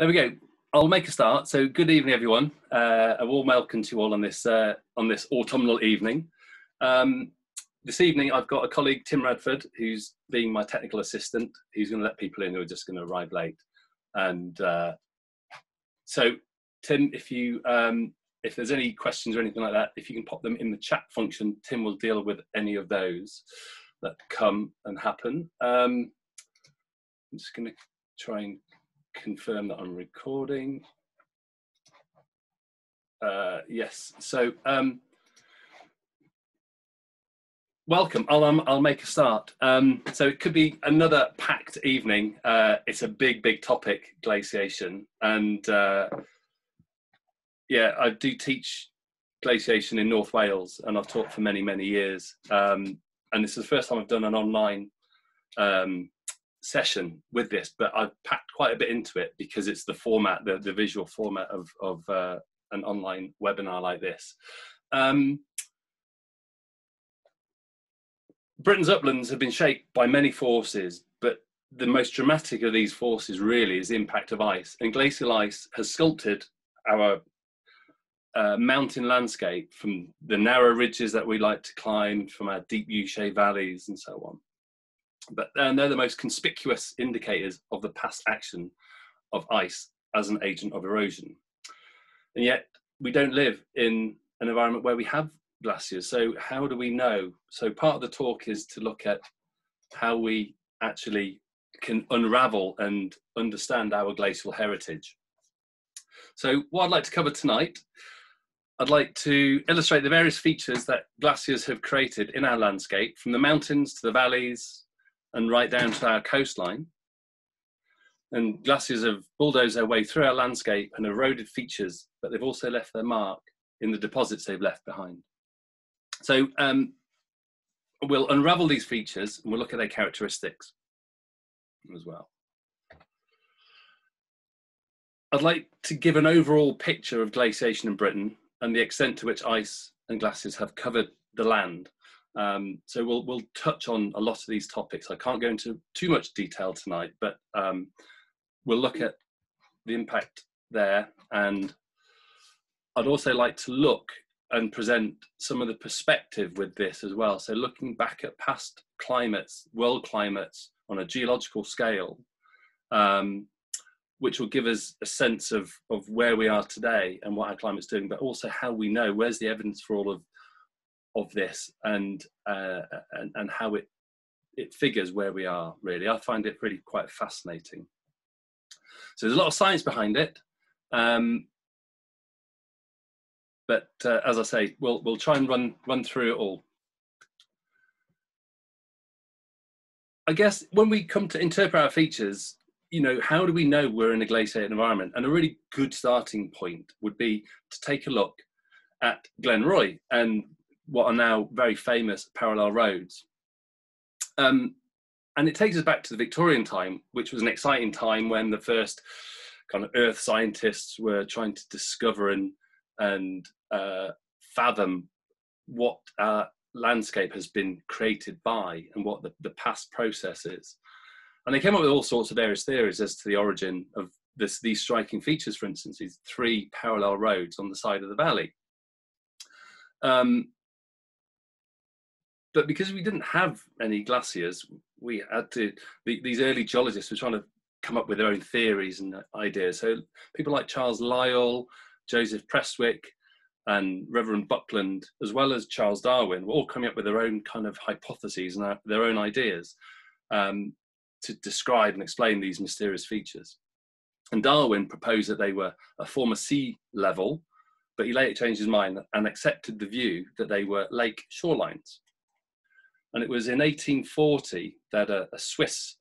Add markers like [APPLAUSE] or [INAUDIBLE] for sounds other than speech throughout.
There we go. I'll make a start. So, good evening, everyone. Uh, a warm welcome to you all on this uh, on this autumnal evening. Um, this evening, I've got a colleague, Tim Radford, who's being my technical assistant. He's going to let people in who are just going to arrive late. And uh, so, Tim, if you um, if there's any questions or anything like that, if you can pop them in the chat function, Tim will deal with any of those that come and happen. Um, I'm just going to try and confirm that I'm recording. Uh, yes, so um, welcome. I'll, um, I'll make a start. Um, so it could be another packed evening. Uh, it's a big, big topic, glaciation. And uh, yeah, I do teach glaciation in North Wales and I've taught for many, many years. Um, and this is the first time I've done an online um, session with this, but I've packed quite a bit into it because it's the format, the, the visual format of, of uh, an online webinar like this. Um, Britain's uplands have been shaped by many forces, but the most dramatic of these forces really is the impact of ice. And glacial ice has sculpted our uh, mountain landscape from the narrow ridges that we like to climb, from our deep U-shaped valleys and so on but and they're the most conspicuous indicators of the past action of ice as an agent of erosion. And yet we don't live in an environment where we have glaciers. So how do we know? So part of the talk is to look at how we actually can unravel and understand our glacial heritage. So what I'd like to cover tonight, I'd like to illustrate the various features that glaciers have created in our landscape, from the mountains to the valleys, and right down to our coastline. And glaciers have bulldozed their way through our landscape and eroded features, but they've also left their mark in the deposits they've left behind. So um, we'll unravel these features and we'll look at their characteristics as well. I'd like to give an overall picture of glaciation in Britain and the extent to which ice and glaciers have covered the land um, so we'll we'll touch on a lot of these topics. I can't go into too much detail tonight, but um, we'll look at the impact there, and I'd also like to look and present some of the perspective with this as well. So looking back at past climates, world climates on a geological scale, um, which will give us a sense of of where we are today and what our climate's doing, but also how we know where's the evidence for all of of this and uh, and, and how it it figures where we are really. I find it really quite fascinating. So there's a lot of science behind it um, but uh, as i say we'll we'll try and run run through it all. I guess when we come to interpret our features you know how do we know we're in a glaciated environment? And a really good starting point would be to take a look at Glenroy and what are now very famous parallel roads. Um, and it takes us back to the Victorian time, which was an exciting time when the first kind of earth scientists were trying to discover and, and uh, fathom what our landscape has been created by and what the, the past process is. And they came up with all sorts of various theories as to the origin of this, these striking features, for instance, these three parallel roads on the side of the valley. Um, but because we didn't have any glaciers, we had to. The, these early geologists were trying to come up with their own theories and ideas. So people like Charles Lyell, Joseph Prestwich, and Reverend Buckland, as well as Charles Darwin, were all coming up with their own kind of hypotheses and their own ideas um, to describe and explain these mysterious features. And Darwin proposed that they were a former sea level, but he later changed his mind and accepted the view that they were lake shorelines. And it was in 1840 that a, a Swiss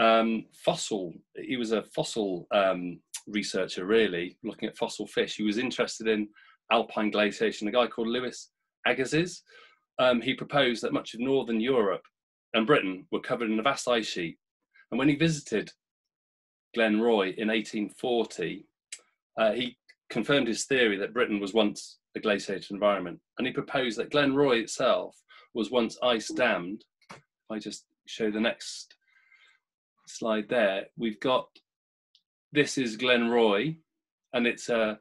um, fossil, he was a fossil um, researcher really, looking at fossil fish. He was interested in alpine glaciation. A guy called Louis Agassiz, um, he proposed that much of northern Europe and Britain were covered in a vast ice sheet. And when he visited Glenroy in 1840, uh, he confirmed his theory that Britain was once a glaciated environment. And he proposed that Glenroy itself was once ice dammed. I just show the next slide there. We've got this is Glen Roy, and it's a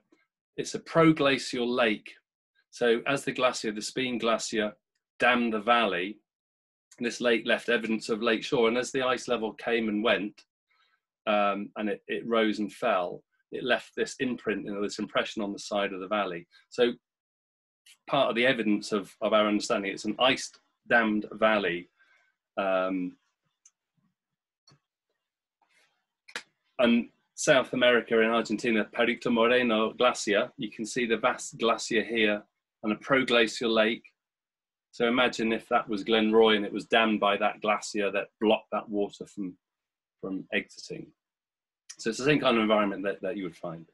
it's a proglacial lake. So as the glacier, the Spean Glacier, dammed the valley, this lake left evidence of lake shore. And as the ice level came and went, um, and it, it rose and fell, it left this imprint, you know, this impression on the side of the valley. So part of the evidence of, of our understanding, it's an ice dammed valley. Um, and South America in Argentina, Perito Moreno Glacier, you can see the vast glacier here and a proglacial lake. So imagine if that was Glen Roy and it was dammed by that glacier that blocked that water from, from exiting. So it's the same kind of environment that, that you would find.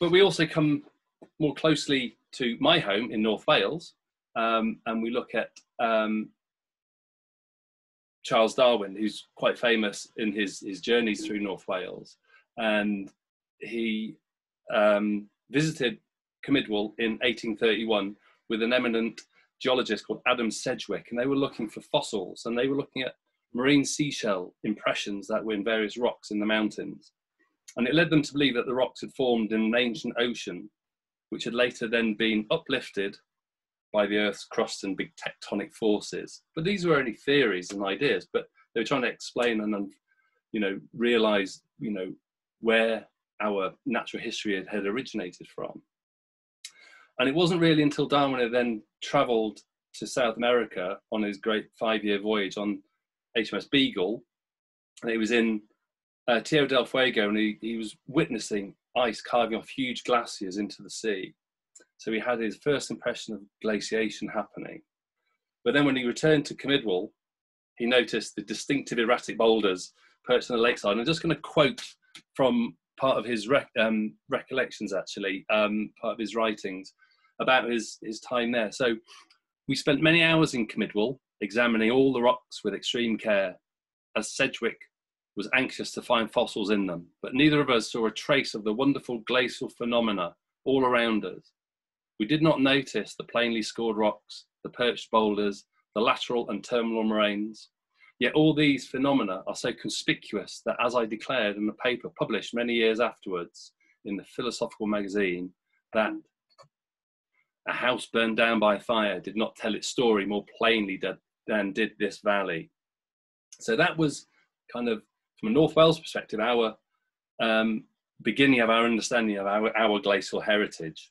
But we also come more closely to my home in North Wales, um, and we look at um, Charles Darwin, who's quite famous in his, his journeys through North Wales. And he um, visited Cwm Idwal in 1831 with an eminent geologist called Adam Sedgwick, and they were looking for fossils and they were looking at marine seashell impressions that were in various rocks in the mountains. And it led them to believe that the rocks had formed in an ancient ocean, which had later then been uplifted by the Earth's crust and big tectonic forces. But these were only theories and ideas, but they were trying to explain and, you know, realize, you know, where our natural history had, had originated from. And it wasn't really until Darwin had then traveled to South America on his great five-year voyage on HMS Beagle, and he was in uh, Tierra del Fuego, and he, he was witnessing ice carving off huge glaciers into the sea. So he had his first impression of glaciation happening. But then when he returned to Cwm Idwal, he noticed the distinctive erratic boulders perched on the lakeside. And I'm just going to quote from part of his rec- um, recollections, actually, um, part of his writings about his, his time there. So we spent many hours in Cwm Idwal examining all the rocks with extreme care, as Sedgwick was anxious to find fossils in them. But neither of us saw a trace of the wonderful glacial phenomena all around us. We did not notice the plainly scored rocks, the perched boulders, the lateral and terminal moraines. Yet all these phenomena are so conspicuous that, as I declared in the paper published many years afterwards in the Philosophical magazine, that a house burned down by fire did not tell its story more plainly than did this valley. So that was kind of, from a North Wales perspective, our um, beginning of our understanding of our, our glacial heritage.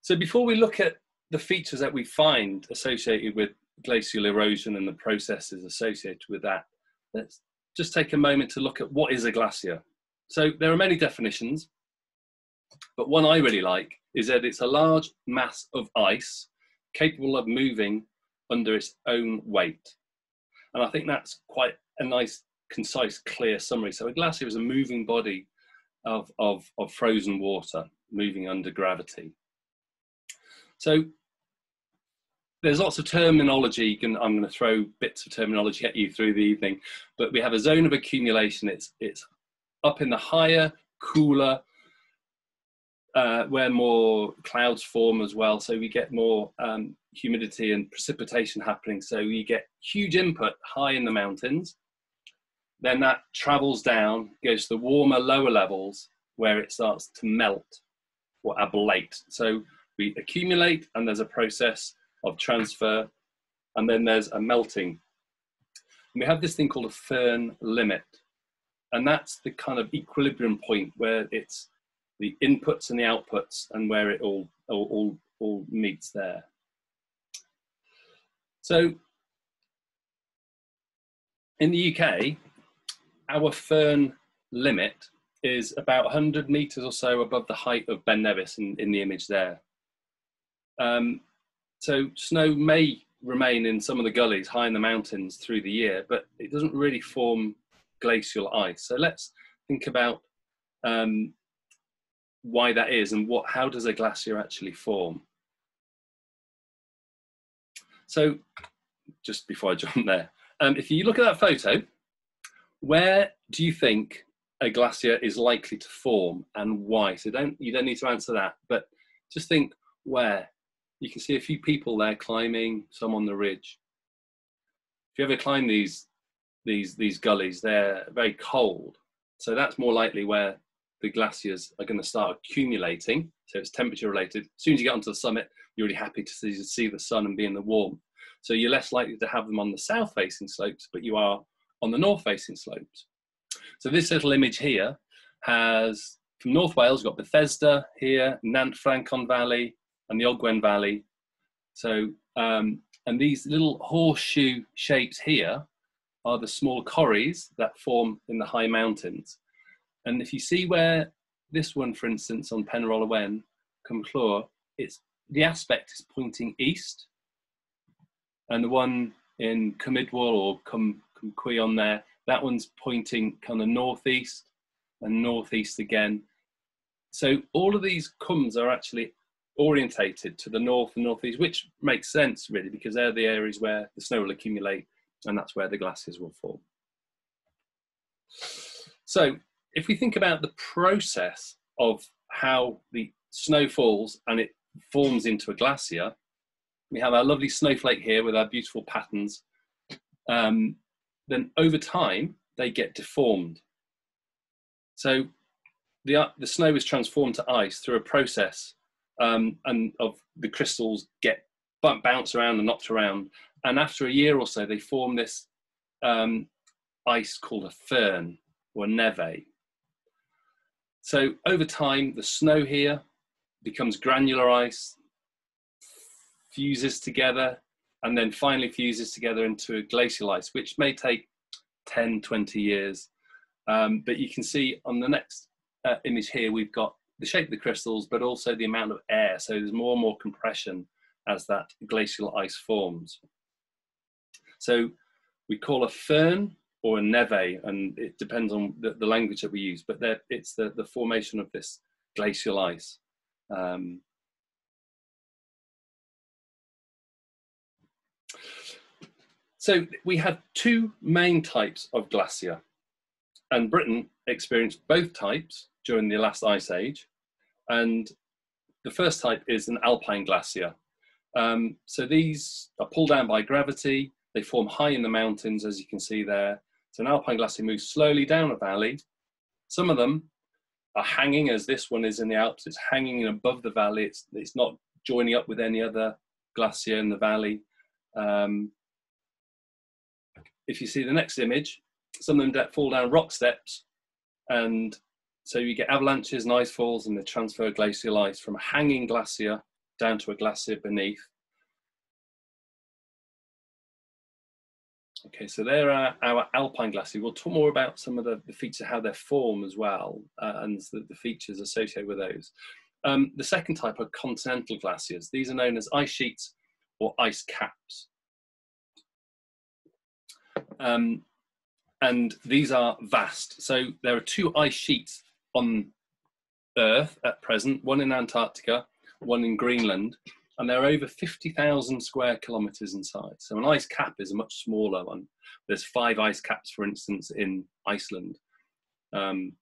So before we look at the features that we find associated with glacial erosion and the processes associated with that, let's just take a moment to look at what is a glacier. So there are many definitions, but one I really like is that it's a large mass of ice capable of moving under its own weight. And I think that's quite a nice, concise, clear summary. So a glacier is a moving body of, of, of frozen water moving under gravity. So there's lots of terminology. Can, I'm going to throw bits of terminology at you through the evening, but we have a zone of accumulation. It's it's up in the higher, cooler, uh, where more clouds form as well. So we get more um, humidity and precipitation happening. So you get huge input high in the mountains. Then that travels down, goes to the warmer, lower levels where it starts to melt or ablate. So we accumulate and there's a process of transfer and then there's a melting. And we have this thing called a firn limit and that's the kind of equilibrium point where it's the inputs and the outputs and where it all, all, all, all meets there. So in the UK, our firn limit is about 100 meters or so above the height of Ben Nevis in, in the image there. Um, so snow may remain in some of the gullies high in the mountains through the year, but it doesn't really form glacial ice. So let's think about um, why that is and what, how does a glacier actually form? So just before I [LAUGHS] jump there, um, if you look at that photo, where do you think a glacier is likely to form and why? So don't you don't need to answer that, but just think where you can see a few people there climbing, some on the ridge. if you ever climb these these these gullies, they're very cold. So that's more likely where the glaciers are going to start accumulating. So it's temperature related. As soon as you get onto the summit, you're really happy to see, see the sun and be in the warmth. So you're less likely to have them on the south facing slopes, but you are on the north facing slopes. So this little image here has from North Wales, got Bethesda here, Nant Ffrancon Valley, and the Ogwen Valley. So, um, and these little horseshoe shapes here are the small corries that form in the high mountains. And if you see where this one, for instance, on Pen yr Ole Wen, Cwm Lloer, it's the aspect is pointing east, and the one in Cwm Idwal or Cum, on there, that one's pointing kind of northeast and northeast again. So all of these cums are actually orientated to the north and northeast, which makes sense really because they're the areas where the snow will accumulate and that's where the glaciers will form. So if we think about the process of how the snow falls and it forms into a glacier, we have our lovely snowflake here with our beautiful patterns. Um, then over time, they get deformed. So the, uh, the snow is transformed to ice through a process um, and of the crystals get bounced around and knocked around. And after a year or so, they form this um, ice called a firn or a neve. So over time, the snow here becomes granular ice, fuses together, and then finally fuses together into a glacial ice, which may take 10, 20 years. Um, but you can see on the next uh, image here, we've got the shape of the crystals, but also the amount of air. So there's more and more compression as that glacial ice forms. So we call a firn or a neve, and it depends on the, the language that we use, but it's the, the formation of this glacial ice. Um, so we have two main types of glacier, and Britain experienced both types during the last ice age. And the first type is an alpine glacier. Um, so these are pulled down by gravity. They form high in the mountains, as you can see there. So an alpine glacier moves slowly down a valley. Some of them are hanging, as this one is in the Alps. It's hanging above the valley. It's, it's not joining up with any other glacier in the valley. Um, if you see the next image, some of them fall down rock steps and so you get avalanches and ice falls and the transfer glacial ice from a hanging glacier down to a glacier beneath. Okay, so there are our alpine glaciers. We'll talk more about some of the, the features, how they form as well, uh, and the, the, features associated with those. Um, the second type are continental glaciers. These are known as ice sheets or ice caps. Um, and these are vast. So there are two ice sheets on Earth at present, one in Antarctica, one in Greenland, and they're over 50,000 square kilometers in size. So an ice cap is a much smaller one. There's five ice caps, for instance, in Iceland. Um,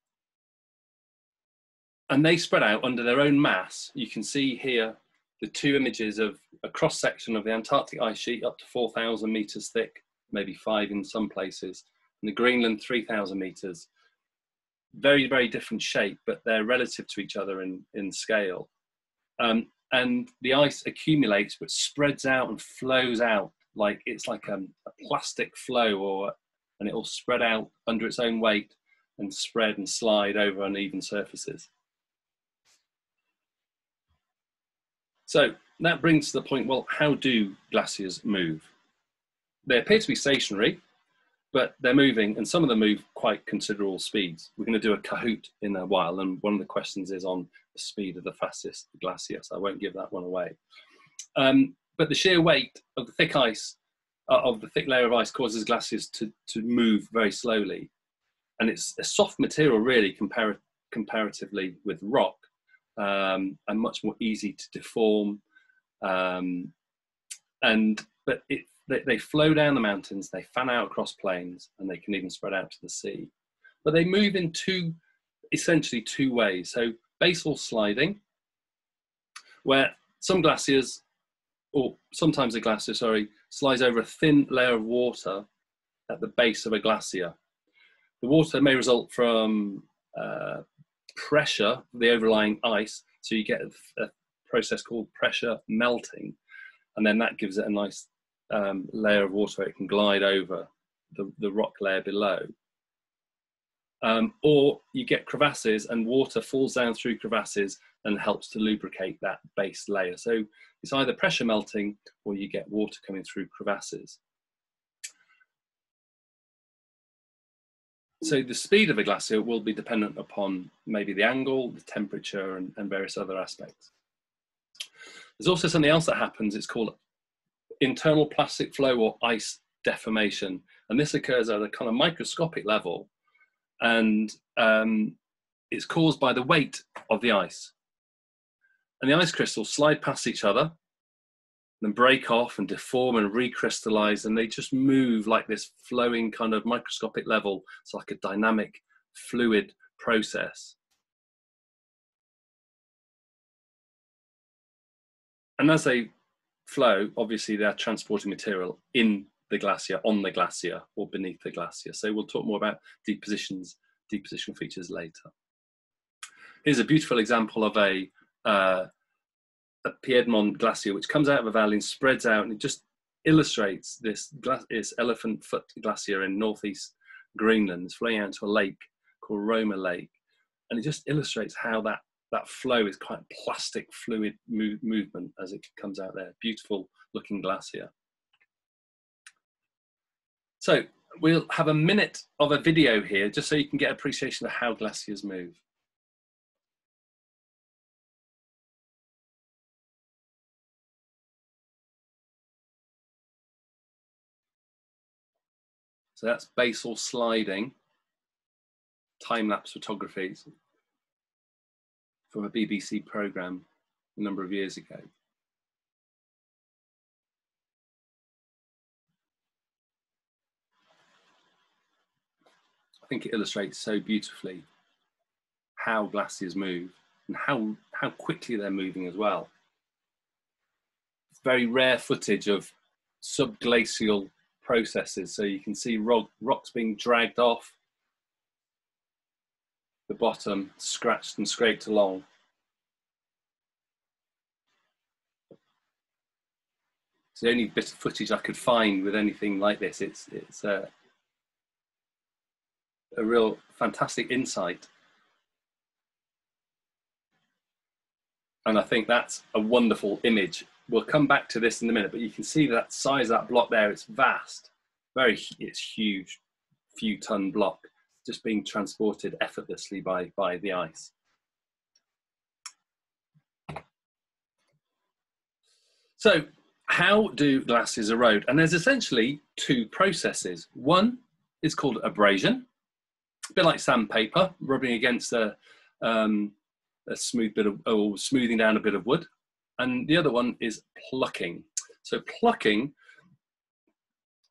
and they spread out under their own mass. You can see here the two images of a cross section of the Antarctic ice sheet up to 4,000 meters thick, maybe five in some places, and the Greenland 3,000 meters very, very different shape, but they're relative to each other in, in scale. Um, and the ice accumulates, but spreads out and flows out like it's like a, a plastic flow, or and it will spread out under its own weight and spread and slide over uneven surfaces. So that brings to the point, well, how do glaciers move? They appear to be stationary, but they're moving and some of them move quite considerable speeds. We're going to do a Kahoot in a while and one of the questions is on the speed of the fastest glacier, so I won't give that one away. Um, but the sheer weight of the thick ice, uh, of the thick layer of ice causes glaciers to, to move very slowly. And it's a soft material really compar comparatively with rock um, and much more easy to deform. Um, and but it they, they flow down the mountains, they fan out across plains, and they can even spread out to the sea. But they move in two, essentially two ways. So basal sliding, where some glaciers or sometimes a glacier, sorry, slides over a thin layer of water at the base of a glacier. The water may result from uh, pressure, the overlying ice, so you get a, a, process called pressure melting, and then that gives it a nice um, layer of water it can glide over the, the rock layer below. Um, or you get crevasses and water falls down through crevasses and helps to lubricate that base layer. So it's either pressure melting or you get water coming through crevasses. So the speed of a glacier will be dependent upon maybe the angle, the temperature, and, and various other aspects. There's also something else that happens. It's called internal plastic flow or ice deformation. And this occurs at a kind of microscopic level. And um, it's caused by the weight of the ice. And the ice crystals slide past each other then break off and deform and recrystallize and they just move like this flowing kind of microscopic level it's like a dynamic fluid process and as they flow obviously they're transporting material in the glacier on the glacier or beneath the glacier so we'll talk more about depositions deposition features later here's a beautiful example of a uh, a Piedmont glacier, which comes out of a valley and spreads out, and it just illustrates this, this elephant foot glacier in northeast Greenland. It's flowing out to a lake called Romer Lake, and it just illustrates how that that flow is quite plastic fluid move, movement as it comes out there. Beautiful looking glacier. So we'll have a minute of a video here just so you can get appreciation of how glaciers move. So that's basal sliding, time-lapse photography from a BBC program a number of years ago. I think it illustrates so beautifully how glaciers move and how, how quickly they're moving as well. It's very rare footage of subglacial processes. So you can see rock, rocks being dragged off the bottom, scratched and scraped along. It's the only bit of footage I could find with anything like this. It's, it's a, a real fantastic insight. And I think that's a wonderful image we'll come back to this in a minute, but you can see that size that block there, it's vast, very, it's huge, few ton block, just being transported effortlessly by, by the ice. So how do glaciers erode? And there's essentially two processes. One is called abrasion, a bit like sandpaper, rubbing against a, um, a smooth bit of, or smoothing down a bit of wood and the other one is plucking. So plucking,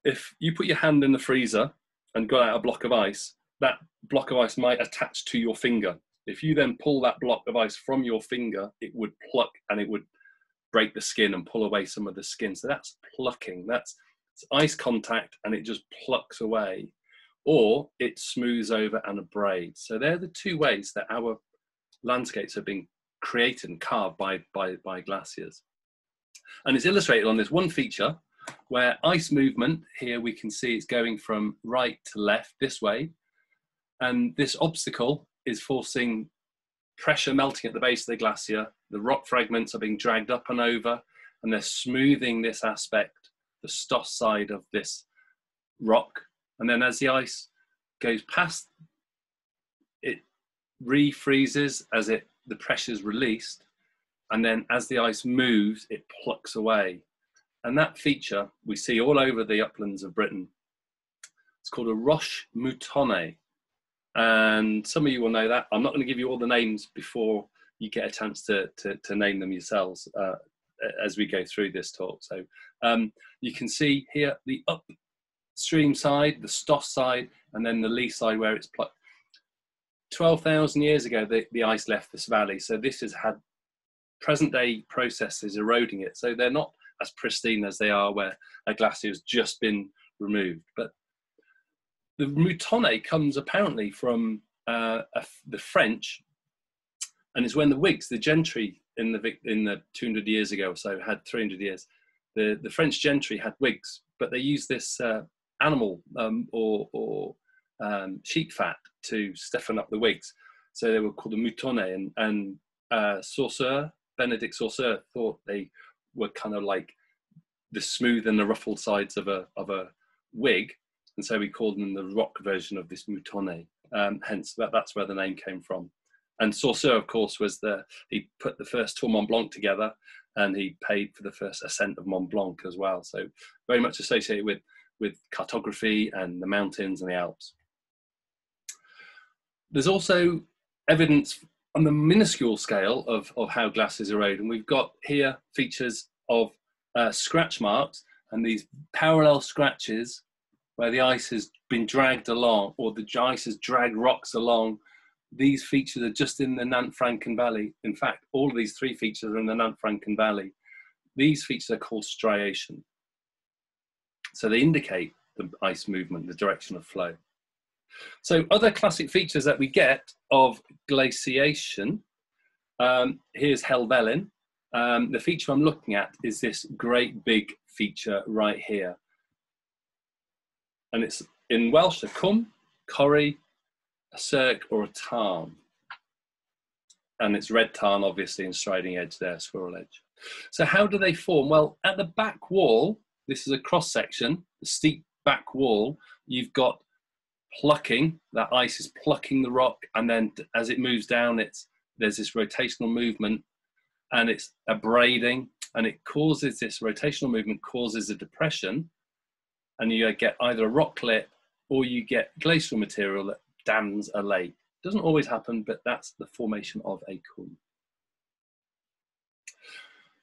if you put your hand in the freezer and got out a block of ice, that block of ice might attach to your finger. If you then pull that block of ice from your finger, it would pluck and it would break the skin and pull away some of the skin. So that's plucking. That's ice contact and it just plucks away. Or it smooths over and abrades. So they're the two ways that our landscapes have been created and carved by, by, by glaciers. And it's illustrated on this one feature where ice movement, here we can see it's going from right to left this way. And this obstacle is forcing pressure melting at the base of the glacier. The rock fragments are being dragged up and over, and they're smoothing this aspect, the stoss side of this rock. And then as the ice goes past, it refreezes as it the pressure is released, and then as the ice moves, it plucks away. And that feature we see all over the uplands of Britain. It's called a roche moutonnée. And some of you will know that. I'm not going to give you all the names before you get a chance to, to, to name them yourselves uh, as we go through this talk. So um, you can see here the upstream side, the stoss side, and then the lee side where it's plucked 12,000 years ago, the, the ice left this valley. So this has had present day processes eroding it. So they're not as pristine as they are where a glacier has just been removed. But the moutonne comes apparently from uh, a, the French, and it's when the Whigs, the gentry in the in the 200 years ago or so, had 300 years, the, the French gentry had wigs, but they used this uh, animal um, or, or um, sheep fat to stiffen up the wigs. So they were called the moutonne, and, and uh, Saussure, Benedict Saussure, thought they were kind of like the smooth and the ruffled sides of a of a wig, and so we called them the rock version of this moutonne. Um, hence, that, that's where the name came from. And Saussure, of course, was the he put the first Tour Mont Blanc together, and he paid for the first ascent of Mont Blanc as well. So very much associated with with cartography and the mountains and the Alps. There's also evidence on the minuscule scale of, of how glaciers erode, and we've got here features of uh, scratch marks and these parallel scratches where the ice has been dragged along or the ice has dragged rocks along these features are just in the Nant Ffrancon Valley. In fact, all of these three features are in the Nant Ffrancon Valley. These features are called striation. So they indicate the ice movement, the direction of flow. So other classic features that we get of glaciation, um, here's Helvellyn. Um, the feature I'm looking at is this great big feature right here. And it's in Welsh, a cum, corrie, a cirque or a tarn. And it's red tarn, obviously, and striding edge there, Swirral Edge. So how do they form? Well, at the back wall, this is a cross section, the steep back wall, you've got plucking, that ice is plucking the rock, and then as it moves down, it's there's this rotational movement and it's abrading and it causes this rotational movement causes a depression and you get either a rock clip or you get glacial material that dams a lake. Doesn't always happen, but that's the formation of a cwm.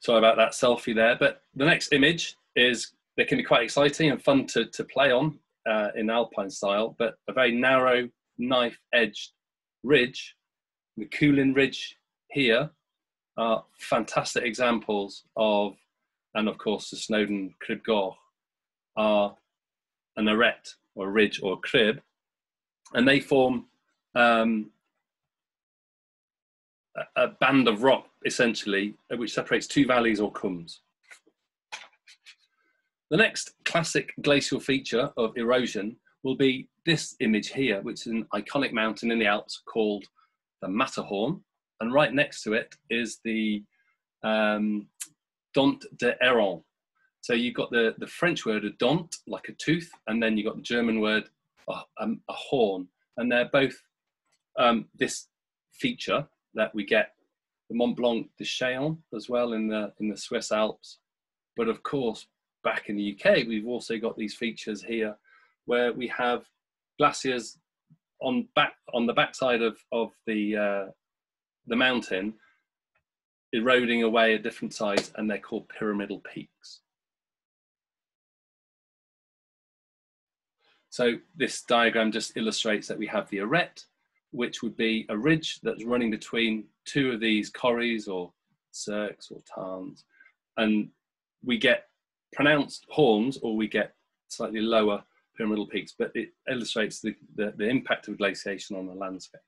Sorry about that selfie there, but the next image is, they can be quite exciting and fun to, to play on uh, in alpine style, but a very narrow knife-edged ridge, the Cuillin Ridge here, are fantastic examples of, and of course the Snowdon Crib Goch are an arête or ridge or crib and they form um, a, a, band of rock essentially, uh, which separates two valleys or cwms. The next classic glacial feature of erosion will be this image here, which is an iconic mountain in the Alps called the Matterhorn. And right next to it is the um, Dent d'Hérens. So you've got the, the French word of dent, like a tooth, and then you've got the German word a, um, a horn, and they're both um, this feature that we get the Mont Blanc de Cheilon as well in the in the Swiss Alps. But of course, back in the UK, we've also got these features here where we have glaciers on back on the backside of of the uh, the mountain eroding away at different sides, and they're called pyramidal peaks. So this diagram just illustrates that we have the arête, which would be a ridge that's running between two of these corries or cirques or tarns. And we get pronounced horns or we get slightly lower pyramidal peaks, but it illustrates the, the, the impact of glaciation on the landscape.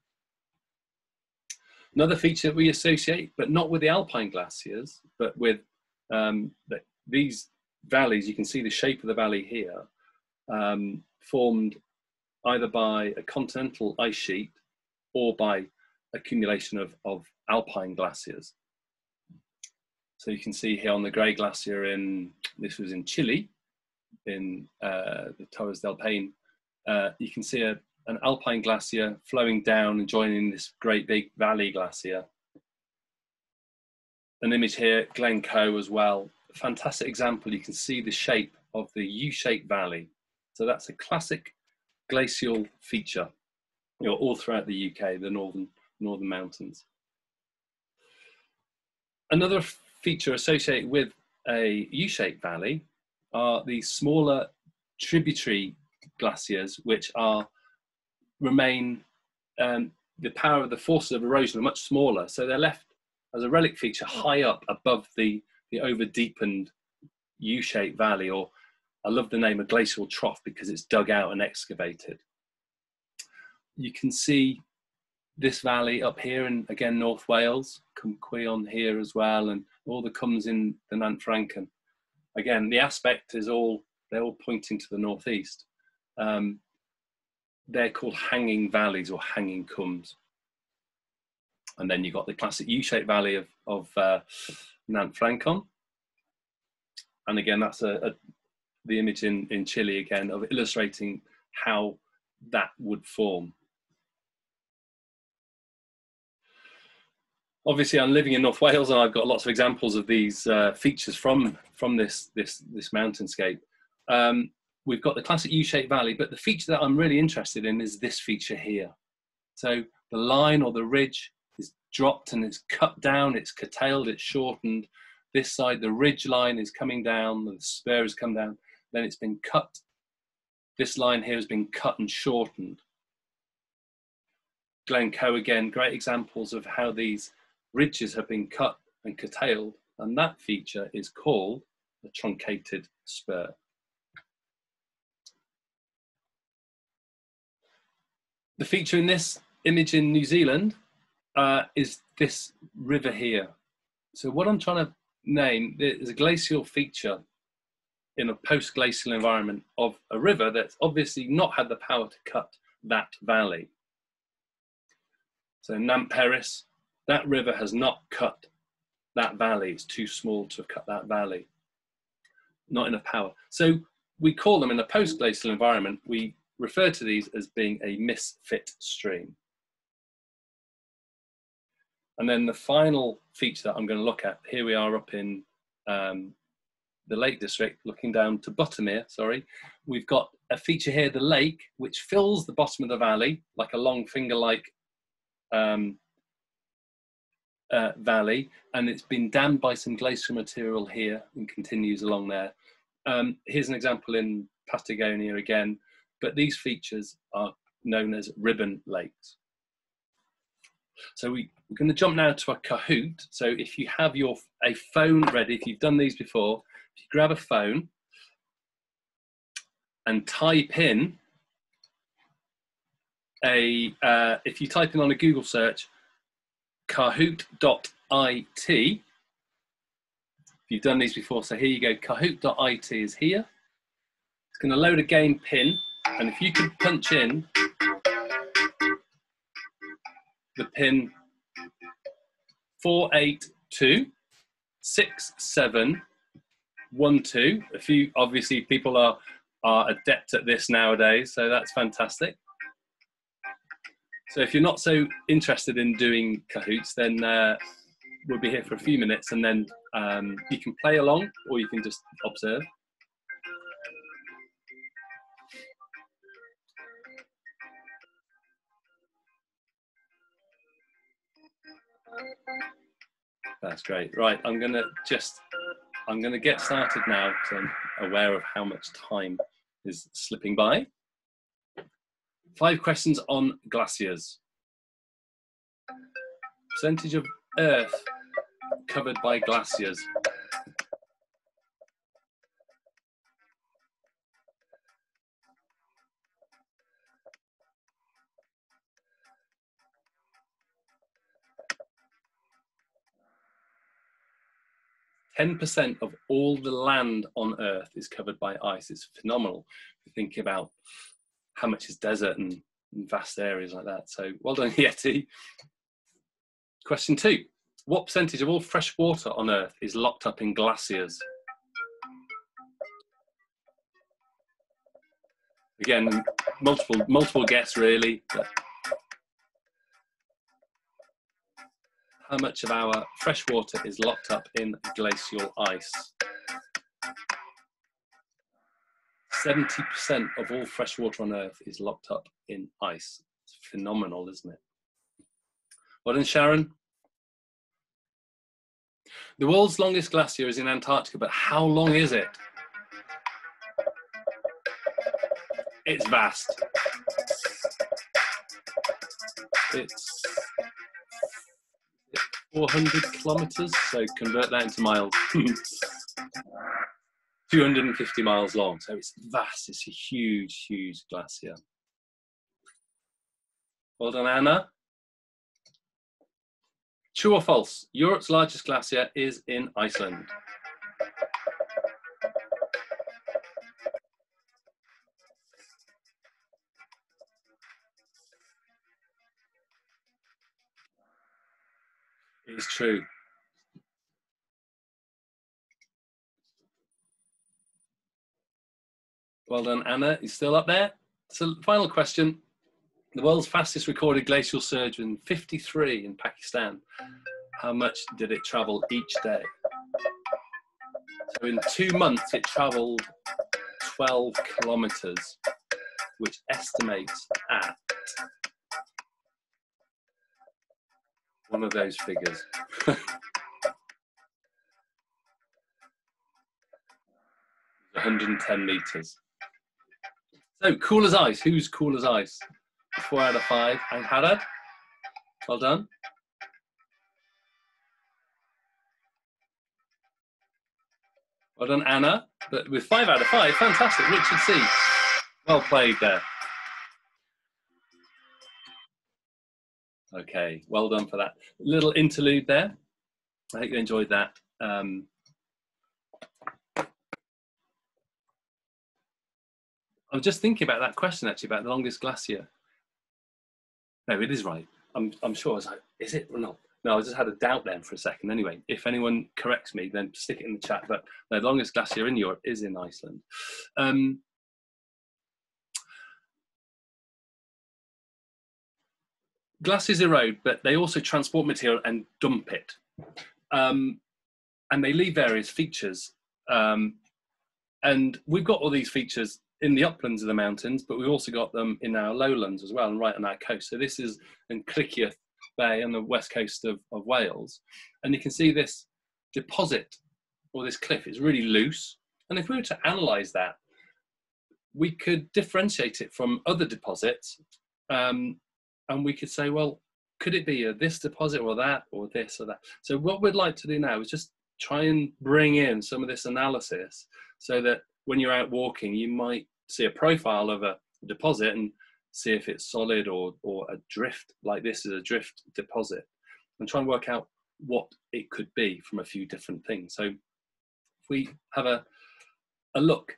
Another feature that we associate, but not with the alpine glaciers, but with um, the, these valleys, you can see the shape of the valley here, um, formed either by a continental ice sheet or by accumulation of, of alpine glaciers. So you can see here on the Grey Glacier in, this was in Chile, in uh, the Torres del Paine, uh, you can see a, an alpine glacier flowing down and joining this great big valley glacier. An image here, Glencoe as well. Fantastic example, you can see the shape of the U-shaped valley so that's a classic glacial feature you know, all throughout the UK, the northern, northern mountains. Another feature associated with a U-shaped valley are the smaller tributary glaciers, which are remain um, the power of the forces of erosion are much smaller, so they're left as a relic feature high up above the the over deepened U-shaped valley, or I love the name of glacial trough because it's dug out and excavated. You can see this valley up here and again North Wales, Cwm Cywion here as well, and all the comes in the Nant Ffrancon. Again, the aspect is all they're all pointing to the northeast. Um, they're called hanging valleys or hanging cwms. And then you've got the classic U-shaped valley of, of uh, Nant. And again, that's a, a, the image in, in Chile again of illustrating how that would form. Obviously, I'm living in North Wales, and I've got lots of examples of these uh, features from from this this this mountainscape. Um, we've got the classic U-shaped valley, but the feature that I'm really interested in is this feature here. So the line or the ridge is dropped and it's cut down, it's curtailed, it's shortened. This side, the ridge line is coming down, the spur has come down, then it's been cut. This line here has been cut and shortened. Glencoe again, great examples of how these ridges have been cut and curtailed, and that feature is called a truncated spur. The feature in this image in New Zealand uh, is this river here. So what I'm trying to name is a glacial feature in a post-glacial environment of a river that's obviously not had the power to cut that valley. So Nant Peris, that river has not cut that valley. It's too small to have cut that valley. Not enough power. So we call them in a post-glacial environment, we refer to these as being a misfit stream. And then the final feature that I'm going to look at, here we are up in um, the Lake District, looking down to Buttermere, sorry. We've got a feature here, the lake, which fills the bottom of the valley, like a long finger-like um, uh, valley, and it's been dammed by some glacial material here and continues along there. Um, here's an example in Patagonia again, but these features are known as ribbon lakes. So we, are going to jump now to a Kahoot. So if you have your a phone ready, if you've done these before, you grab a phone and type in a, uh, if you type in on a Google search, kahoot.it, if you've done these before, so here you go, kahoot.it is here. It's going to load a game pin and if you could punch in the pin 4826712, a few, obviously people are, are adept at this nowadays, so that's fantastic. So if you're not so interested in doing Kahoots, then uh, we'll be here for a few minutes and then um, you can play along or you can just observe. That's great. Right, I'm gonna just, I'm gonna get started now because I'm aware of how much time is slipping by. Five questions on glaciers. Percentage of Earth covered by glaciers. 10% of all the land on Earth is covered by ice. It's phenomenal. If You think about how much is desert and, and vast areas like that. So well done, [LAUGHS] Yeti. Question two. What percentage of all fresh water on Earth is locked up in glaciers? Again, multiple multiple guess really, but how much of our fresh water is locked up in glacial ice. 70% of all fresh water on Earth is locked up in ice. It's phenomenal, isn't it? Well done, Sharon. The world's longest glacier is in Antarctica, but how long is it? It's vast. It's 400 kilometers, so convert that into miles. [LAUGHS] 250 miles long. So it's vast. It's a huge, huge glacier. Well done, Anna. True or false? Europe's largest glacier is in Iceland. Is true. Well done, Anna. You're still up there. So, final question. The world's fastest recorded glacial surge in 53 in Pakistan. How much did it travel each day? So in two months, it traveled 12 kilometers, which estimates at one of those figures. [LAUGHS] 110 meters. So cool as ice. Who's cool as ice? Four out of five. And Harad. Well done. Well done, Anna. But with five out of five, fantastic. Richard C. Well played there. Okay, well done for that little interlude there. I hope you enjoyed that. Um, I was just thinking about that question actually about the longest glacier. No, it is right. I'm, I'm sure. I was like, is it or not? No, I just had a doubt then for a second. Anyway, if anyone corrects me, then stick it in the chat. But the longest glacier in Europe is in Iceland. Um, glaciers erode, but they also transport material and dump it. Um, and they leave various features. Um, and we've got all these features in the uplands of the mountains, but we've also got them in our lowlands as well and right on our coast. So this is in Criccieth Bay on the west coast of, of Wales. And you can see this deposit or this cliff is really loose. And if we were to analyze that, we could differentiate it from other deposits um, and we could say, well, could it be a, this deposit or that or this or that? So what we'd like to do now is just try and bring in some of this analysis so that when you're out walking, you might see a profile of a deposit and see if it's solid or, or a drift, like this is a drift deposit, and try and work out what it could be from a few different things. So if we have a, a look,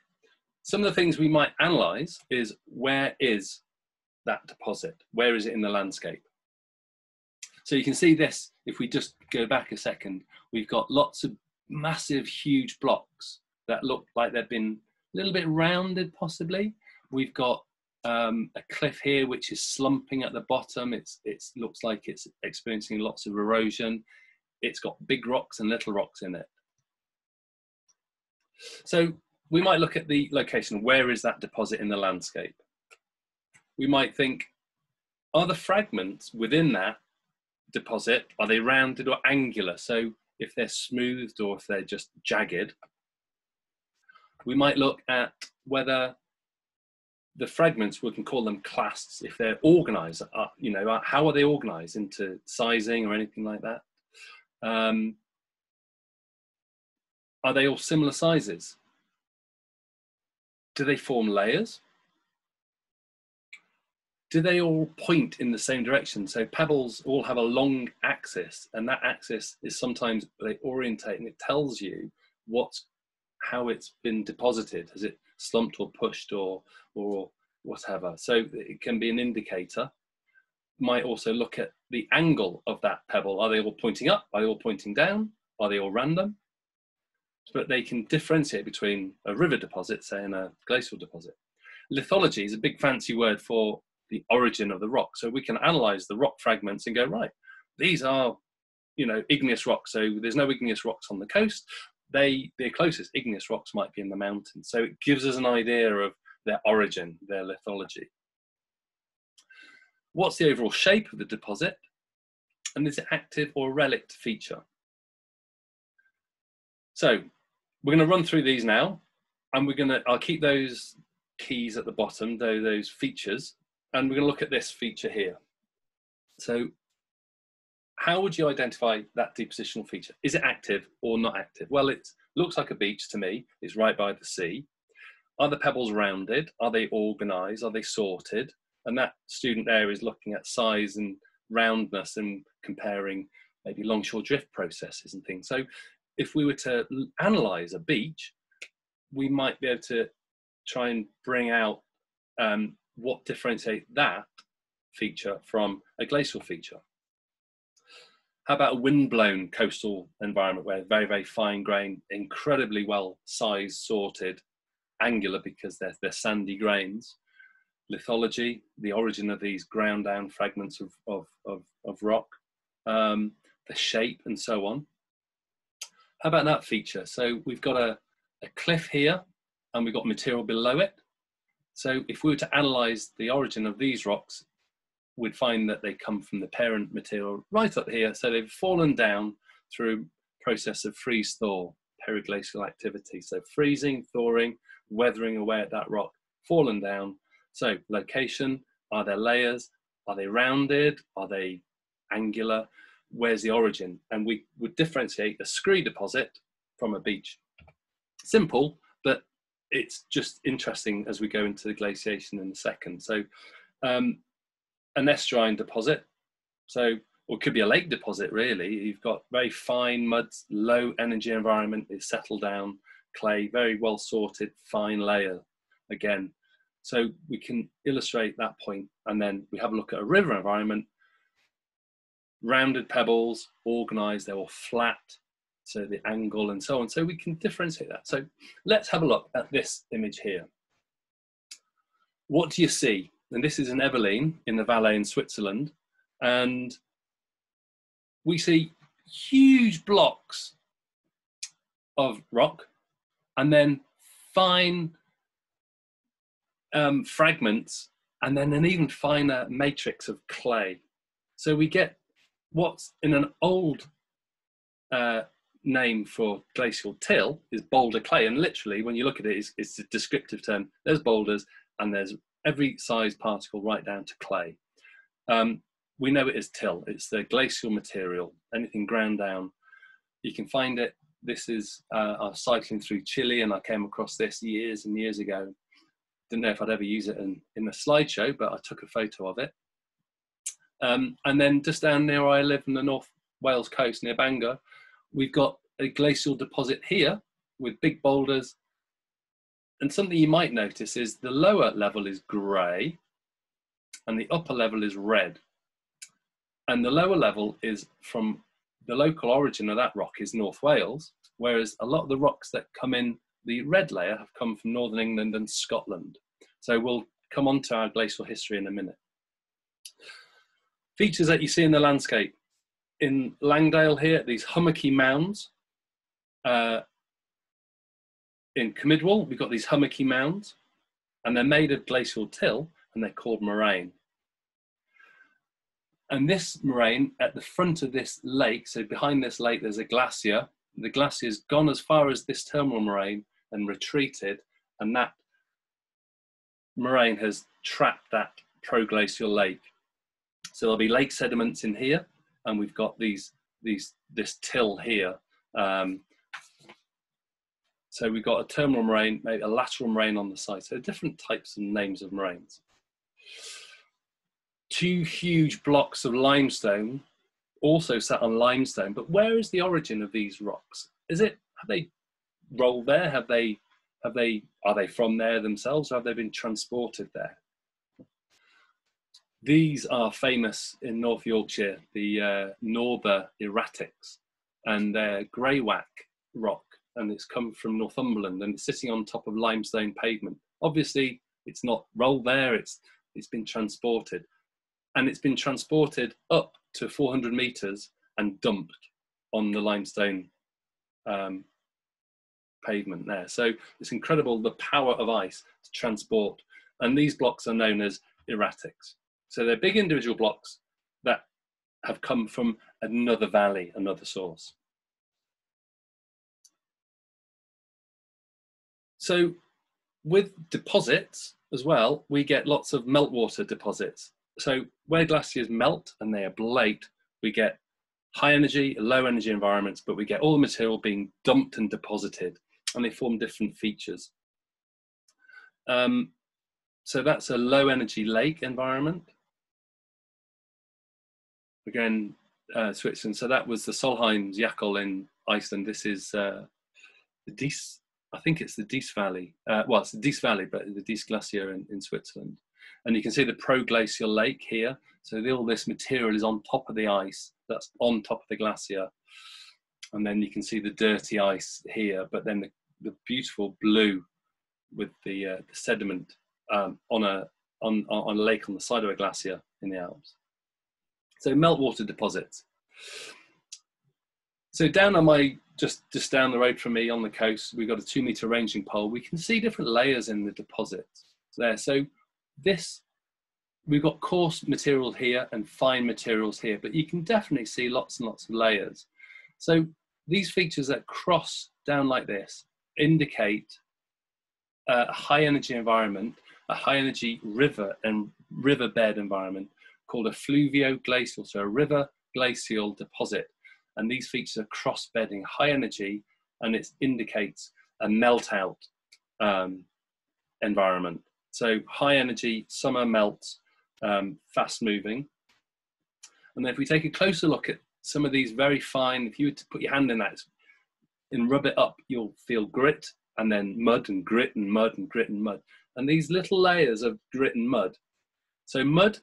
some of the things we might analyze is where is that deposit? Where is it in the landscape? So you can see this, if we just go back a second, we've got lots of massive, huge blocks that look like they've been a little bit rounded possibly. We've got um, a cliff here which is slumping at the bottom. It's it looks like it's experiencing lots of erosion. It's got big rocks and little rocks in it. So we might look at the location. Where is that deposit in the landscape? We might think, are the fragments within that deposit, are they rounded or angular? So if they're smoothed or if they're just jagged, we might look at whether the fragments we can call them clasts if they're organized uh, you know uh, how are they organized into sizing or anything like that? Um, are they all similar sizes? Do they form layers do they all point in the same direction so pebbles all have a long axis and that axis is sometimes they orientate and it tells you what's how it's been deposited. Has it slumped or pushed or or whatever? So it can be an indicator. Might also look at the angle of that pebble. Are they all pointing up? Are they all pointing down? Are they all random? But they can differentiate between a river deposit, say, and a glacial deposit. Lithology is a big fancy word for the origin of the rock. So we can analyze the rock fragments and go, right, these are, you know, igneous rocks. So there's no igneous rocks on the coast they their closest igneous rocks might be in the mountains. So it gives us an idea of their origin, their lithology. What's the overall shape of the deposit? And is it active or relict feature? So we're going to run through these now, and we're going to I'll keep those keys at the bottom, though those features, and we're going to look at this feature here. So how would you identify that depositional feature? Is it active or not active? Well, it looks like a beach to me. It's right by the sea. Are the pebbles rounded? Are they organized? Are they sorted? And that student there is looking at size and roundness and comparing maybe longshore drift processes and things. So if we were to analyze a beach, we might be able to try and bring out um, what differentiates that feature from a glacial feature. How about a windblown coastal environment where very, very fine grain, incredibly well sized, sorted, angular because they're, they're sandy grains. Lithology, the origin of these ground down fragments of, of, of, of rock, um, the shape and so on. How about that feature? So we've got a, a cliff here and we've got material below it. So if we were to analyze the origin of these rocks, we'd find that they come from the parent material right up here. So they've fallen down through process of freeze thaw, periglacial activity. So freezing, thawing, weathering away at that rock, fallen down. So location, are there layers? Are they rounded? Are they angular? Where's the origin? And we would differentiate a scree deposit from a beach. Simple, it's just interesting as we go into the glaciation in a second. So um, an estuarine deposit. So, or it could be a lake deposit, really. You've got very fine muds, low energy environment, it's settled down, clay, very well sorted, fine layer again. So we can illustrate that point and then we have a look at a river environment, rounded pebbles, organized, they're all flat, so the angle and so on. So we can differentiate that. So let's have a look at this image here. What do you see? and this is in Evolène in the Valais in Switzerland, and we see huge blocks of rock and then fine um, fragments and then an even finer matrix of clay. So we get what's in an old uh, name for glacial till is boulder clay. And literally, when you look at it, it's, it's a descriptive term. There's boulders and there's every size particle right down to clay. Um, we know it is till, it's the glacial material, anything ground down. You can find it. This is, uh, I was cycling through Chile and I came across this years and years ago. Didn't know if I'd ever use it in, in the slideshow, but I took a photo of it. Um, and then just down near where I live in the North Wales coast near Bangor, we've got a glacial deposit here with big boulders and something you might notice is the lower level is grey and the upper level is red. And the lower level is from the local origin of that rock is North Wales, whereas a lot of the rocks that come in the red layer have come from Northern England and Scotland. So we'll come on to our glacial history in a minute. Features that you see in the landscape. In Langdale here, these hummocky mounds, uh, in Cwm Idwal, we've got these hummocky mounds, and they're made of glacial till, and they're called moraine. And this moraine at the front of this lake, so behind this lake, there's a glacier. The glacier's gone as far as this terminal moraine and retreated, and that moraine has trapped that proglacial lake. So there'll be lake sediments in here, and we've got these these this till here um, so we've got a terminal moraine, maybe a lateral moraine on the side. So different types and names of moraines. Two huge blocks of limestone also sat on limestone, but where is the origin of these rocks? Is it, have they rolled there? Have they, have they, are they from there themselves or have they been transported there? These are famous in North Yorkshire, the uh, Norber erratics, and they're greywacke rock and it's come from Northumberland and it's sitting on top of limestone pavement. Obviously, it's not rolled there, it's, it's been transported. And it's been transported up to 400 meters and dumped on the limestone um, pavement there. So it's incredible the power of ice to transport. And these blocks are known as erratics. So they're big individual blocks that have come from another valley, another source. So with deposits as well, we get lots of meltwater deposits. So where glaciers melt and they ablate, we get high energy, low energy environments, but we get all the material being dumped and deposited, and they form different features. Um, so that's a low energy lake environment. Again, uh, Switzerland. So that was the Solheimsjökull in Iceland. This is uh, the Dies, I think it's the Dies Valley. Uh, well, it's the Dies Valley, but the Dies Glacier in, in Switzerland. And you can see the proglacial lake here. So the, all this material is on top of the ice. That's on top of the glacier. And then you can see the dirty ice here, but then the, the beautiful blue with the, uh, the sediment um, on, a, on, on a lake on the side of a glacier in the Alps. So meltwater deposits. So down on my, just, just down the road from me on the coast, we've got a two meter ranging pole. We can see different layers in the deposits there. So this, we've got coarse material here and fine materials here, but you can definitely see lots and lots of layers. So these features that cross down like this indicate a high energy environment, a high energy river and riverbed environment called a fluvio-glacial, so a river glacial deposit. And these features are cross-bedding high energy and it indicates a melt out um, environment. So high energy, summer melts, um, fast moving. And then if we take a closer look at some of these very fine, if you were to put your hand in that and rub it up, you'll feel grit and then mud and grit and mud and grit and mud. And these little layers of grit and mud. So mud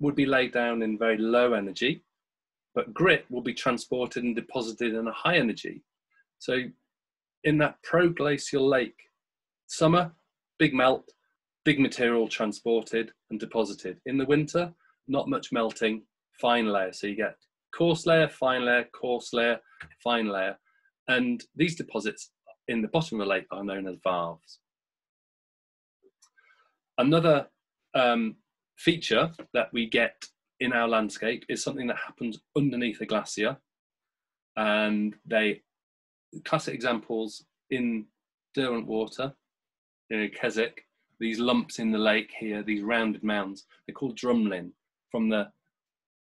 would be laid down in very low energy, but grit will be transported and deposited in a high energy. So in that proglacial lake, summer, big melt, big material transported and deposited. In the winter, not much melting, fine layer. So you get coarse layer, fine layer, coarse layer, fine layer. And these deposits in the bottom of the lake are known as varves. Another um, feature that we get in our landscape is something that happens underneath a glacier. And they, classic examples in Derwent Water, know, Keswick, these lumps in the lake here, these rounded mounds, they're called drumlin from the,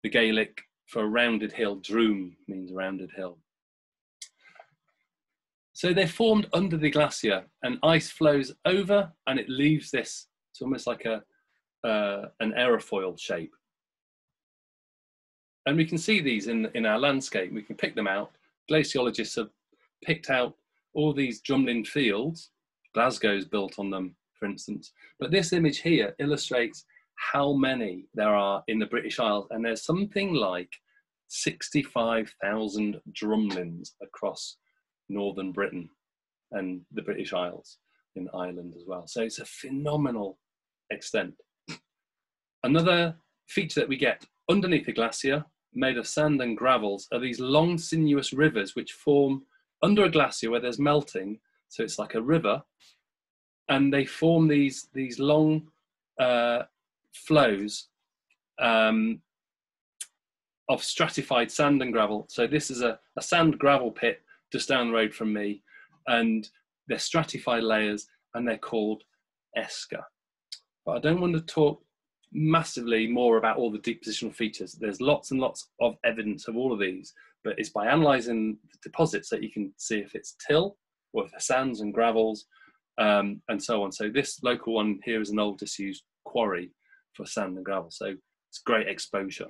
the Gaelic for rounded hill. Droom means rounded hill. So they're formed under the glacier and ice flows over and it leaves this, it's almost like a, uh, an aerofoil shape. And we can see these in, in our landscape. We can pick them out. Glaciologists have picked out all these drumlin fields. Glasgow's built on them for instance. But this image here illustrates how many there are in the British Isles, and there's something like 65,000 drumlins across northern Britain and the British Isles in Ireland as well. So it's a phenomenal extent. Another feature that we get underneath the glacier, made of sand and gravels, are these long sinuous rivers which form under a glacier where there's melting. So it's like a river and they form these these long uh, flows um, of stratified sand and gravel. So this is a, a sand gravel pit just down the road from me, and they're stratified layers, and they're called esker. But I don't want to talk massively more about all the depositional features. There's lots and lots of evidence of all of these, but it's by analysing the deposits that you can see if it's till or if sands and gravels um, and so on. So this local one here is an old disused quarry for sand and gravel. So it's great exposure.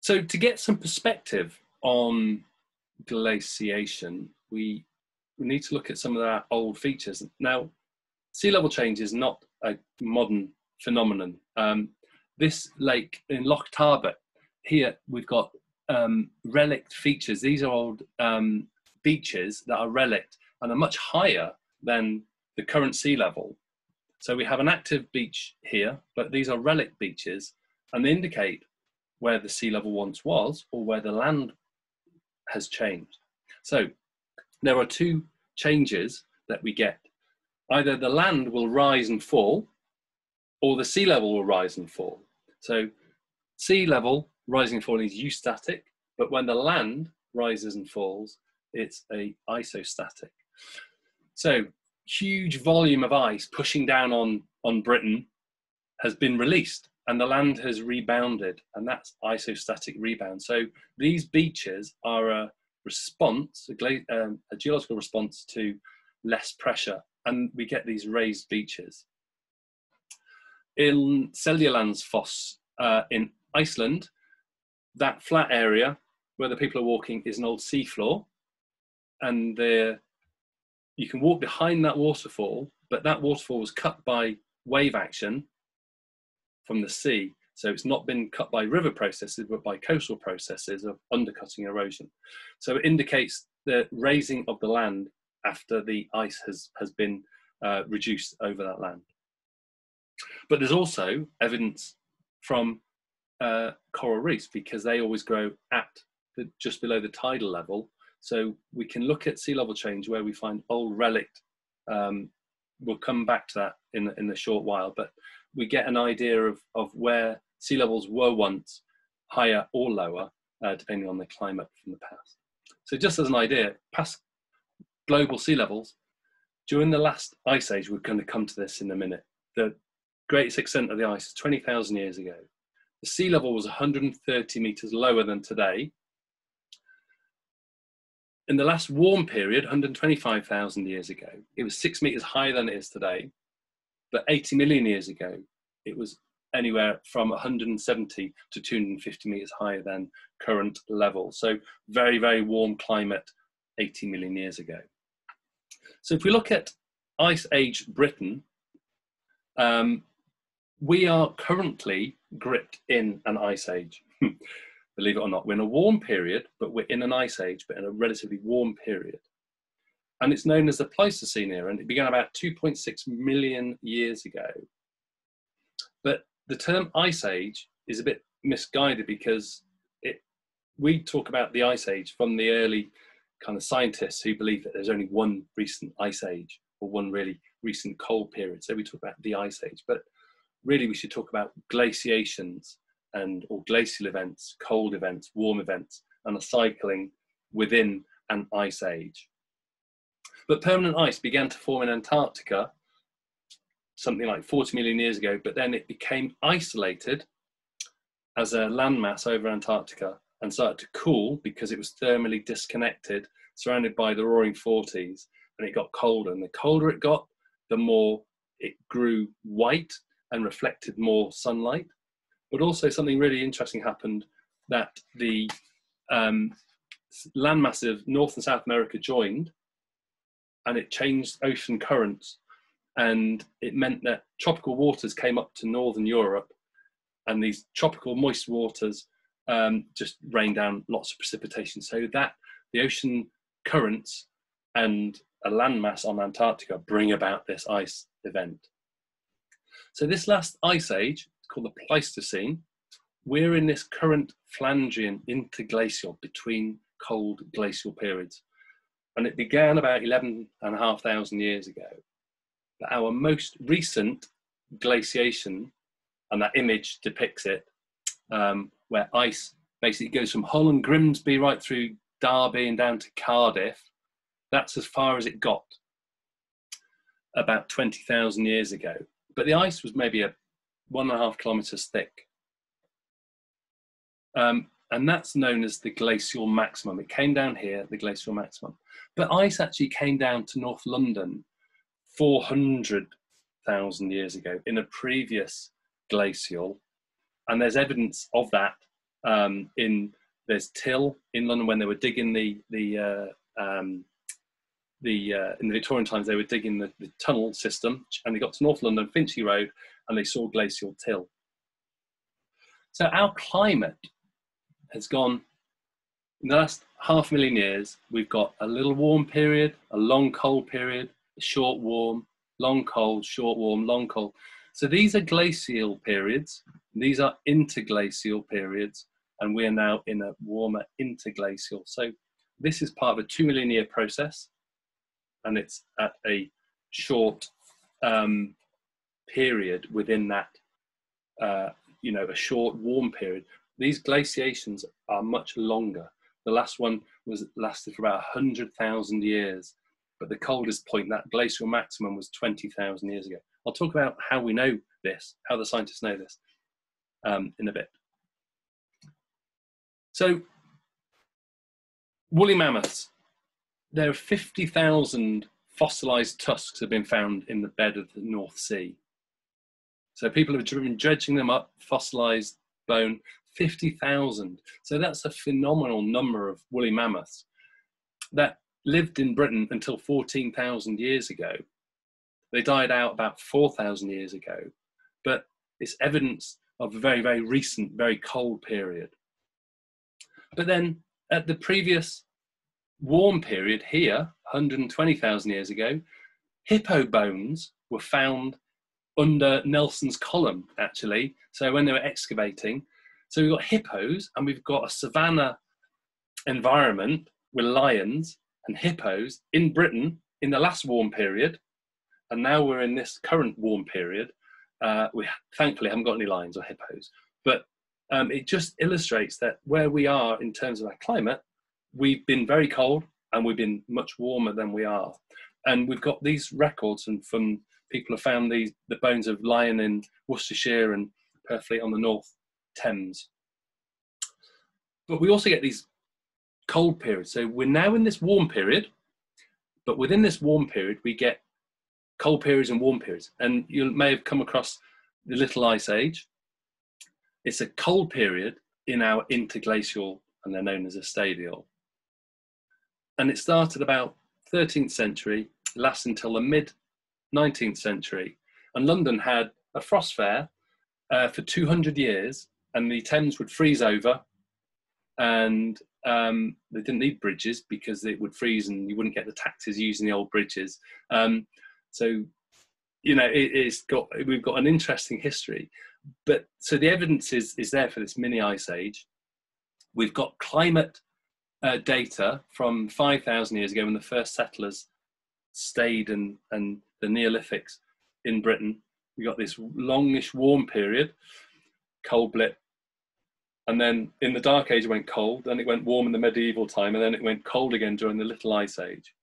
So to get some perspective on glaciation, we, we need to look at some of our old features. Now, sea level change is not a modern phenomenon. Um, this lake in Loch Tarbert, here we've got um, relict features. These are old um, beaches that are relict and are much higher than the current sea level. So we have an active beach here, but these are relic beaches and they indicate where the sea level once was or where the land has changed. So there are two changes that we get. Either the land will rise and fall or the sea level will rise and fall. So sea level rising and falling is eustatic, but when the land rises and falls, it's a isostatic. So huge volume of ice pushing down on, on Britain has been released and the land has rebounded, and that's isostatic rebound. So these beaches are a response, a, um, a geological response to less pressure, and we get these raised beaches. In Seljalandsfoss uh, in Iceland, that flat area where the people are walking is an old seafloor, and you can walk behind that waterfall, but that waterfall was cut by wave action from the sea. So it's not been cut by river processes, but by coastal processes of undercutting erosion. So it indicates the raising of the land after the ice has, has been uh, reduced over that land. But there's also evidence from uh, coral reefs because they always grow at the, just below the tidal level. So we can look at sea level change where we find old relict. Um, we'll come back to that in, in a short while, but we get an idea of, of where sea levels were once higher or lower, uh, depending on the climate from the past. So just as an idea, past global sea levels, during the last ice age, we're going to come to this in a minute, the greatest extent of the ice is 20,000 years ago. The sea level was 130 meters lower than today. In the last warm period, 125,000 years ago, it was six meters higher than it is today. But 80 million years ago, it was anywhere from 170 to 250 meters higher than current level. So very, very warm climate 80 million years ago. So if we look at Ice Age Britain, um, we are currently gripped in an ice age. [LAUGHS] Believe it or not, we're in a warm period, but we're in an ice age, but in a relatively warm period. And it's known as the Pleistocene era, and it began about 2.6 million years ago. But the term ice age is a bit misguided because it, we talk about the ice age from the early kind of scientists who believe that there's only one recent ice age or one really recent cold period. So we talk about the ice age, but really we should talk about glaciations and or glacial events, cold events, warm events, and a cycling within an ice age. But permanent ice began to form in Antarctica something like 40 million years ago, but then it became isolated as a landmass over Antarctica and started to cool because it was thermally disconnected, surrounded by the roaring 40s, and it got colder. And the colder it got, the more it grew white and reflected more sunlight. But also, something really interesting happened that the um, landmass of North and South America joined, and it changed ocean currents and it meant that tropical waters came up to northern Europe, and these tropical moist waters um, just rain down lots of precipitation. So that the ocean currents and a landmass on Antarctica bring about this ice event. So this last ice age, called the Pleistocene, we're in this current Flandrian interglacial between cold glacial periods. And it began about 11,500 years ago But our most recent glaciation, and that image depicts it, um, where ice basically goes from Hull and Grimsby right through Derby and down to Cardiff. That's as far as it got about 20,000 years ago. But the ice was maybe a one and a half kilometers thick. Um, and that's known as the glacial maximum. It came down here, the glacial maximum. But ice actually came down to North London 400,000 years ago in a previous glacial. And there's evidence of that um, in there's Till in London when they were digging the the uh, um, the uh, in the Victorian times they were digging the, the, tunnel system and they got to North London Finchley Road and they saw glacial Till. So our climate has gone in the last half million years. We've got a little warm period, a long cold period, a short warm, long cold, short warm, long cold. So these are glacial periods. These are interglacial periods, and we are now in a warmer interglacial. So this is part of a two million year process, and it's at a short um, period within that, uh, you know, a short warm period. These glaciations are much longer. The last one was lasted for about 100,000 years but the coldest point, that glacial maximum, was 20,000 years ago. I'll talk about how we know this, how the scientists know this. Um, in a bit. So, woolly mammoths. There are 50,000 fossilized tusks have been found in the bed of the North Sea. So people have been dredging them up, fossilized bone, 50,000. So that's a phenomenal number of woolly mammoths that lived in Britain until 14,000 years ago. They died out about 4,000 years ago, but it's evidence of a very, very recent, very cold period. But then at the previous warm period here, 120,000 years ago, hippo bones were found under Nelson's column, actually. So when they were excavating, so we've got hippos and we've got a savanna environment with lions and hippos in Britain in the last warm period. And now we're in this current warm period. Uh, we thankfully haven't got any lions or hippos, but um, it just illustrates that where we are in terms of our climate, we've been very cold and we've been much warmer than we are. And we've got these records and from people have found these the bones of lion in Worcestershire and Purfleet on the North Thames. But we also get these cold periods. So we're now in this warm period, but within this warm period, we get cold periods and warm periods. And you may have come across the Little Ice Age. It's a cold period in our interglacial, and they're known as a stadial. And it started about 13th century, lasts until the mid 19th century. And London had a frost fair uh, for 200 years, and the Thames would freeze over, and um, they didn't need bridges because it would freeze and you wouldn't get the taxes using the old bridges. Um, so, you know, it, has got we've got an interesting history. But so the evidence is is there for this mini ice age. We've got climate uh, data from 5,000 years ago when the first settlers stayed and and the Neolithics in Britain. We got this longish warm period, cold blip, and then in the Dark Age it went cold, then it went warm in the medieval time, and then it went cold again during the Little Ice Age.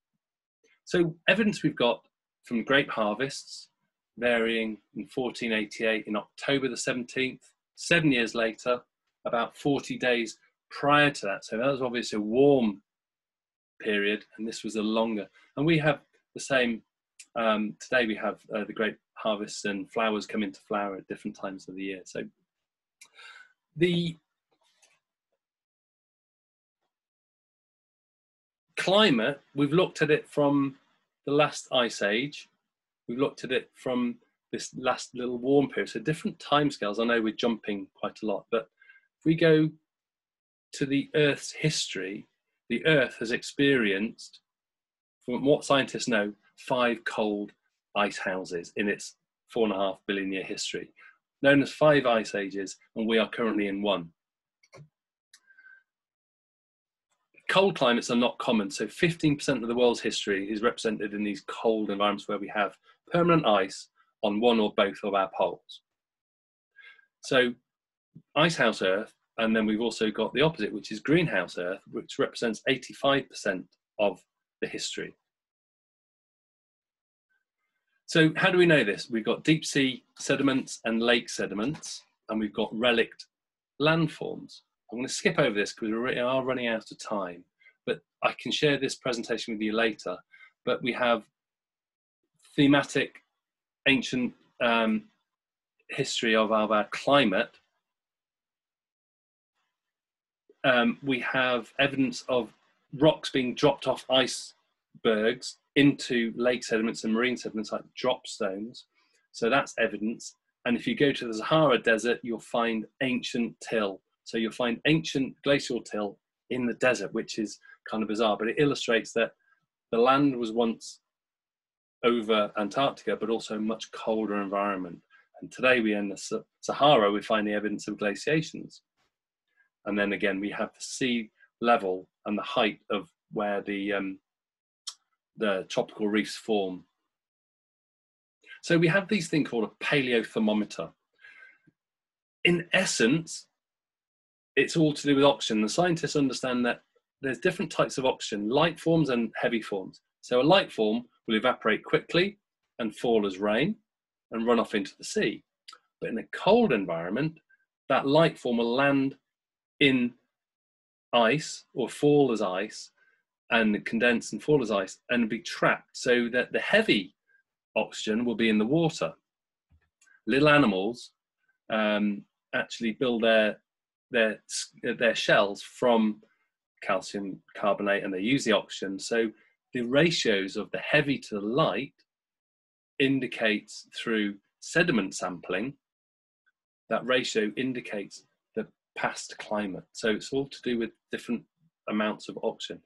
So evidence we've got from grape harvests varying in 1488 in October the 17th, seven years later, about 40 days prior to that. So that was obviously a warm period, and this was a longer. And we have the same um, today we have uh, the grape harvests and flowers come into flower at different times of the year. So the climate, we've looked at it from the last ice age. We've looked at it from this last little warm period. So different timescales. I know we're jumping quite a lot, but if we go to the Earth's history, the Earth has experienced, from what scientists know, five cold ice houses in its four and a half billion year history, known as five ice ages, and we are currently in one. Cold climates are not common, so 15% of the world's history is represented in these cold environments where we have permanent ice on one or both of our poles. So, icehouse Earth, and then we've also got the opposite, which is greenhouse Earth, which represents 85% of the history. So how do we know this? We've got deep sea sediments and lake sediments, and we've got relict landforms. I'm going to skip over this because we are running out of time, but I can share this presentation with you later. But we have thematic ancient um, history of, our climate. Um, we have evidence of rocks being dropped off icebergs into lake sediments and marine sediments like drop stones. So that's evidence. And if you go to the Sahara Desert, you'll find ancient till. So you'll find ancient glacial till in the desert, which is kind of bizarre, but it illustrates that the land was once over Antarctica, but also much colder environment. And today we in the Sahara, we find the evidence of glaciations. And then again, we have the sea level and the height of where the um, the tropical reefs form. So we have these things called a paleothermometer. In essence, it's all to do with oxygen. The scientists understand that there's different types of oxygen, light forms and heavy forms. So a light form will evaporate quickly and fall as rain and run off into the sea. But in a cold environment, that light form will land in ice or fall as ice and condense and fall as ice and be trapped so that the heavy oxygen will be in the water. Little animals um, actually build their their their shells from calcium carbonate and they use the oxygen. So the ratios of the heavy to the light indicates through sediment sampling that ratio indicates the past climate. So it's all to do with different amounts of oxygen.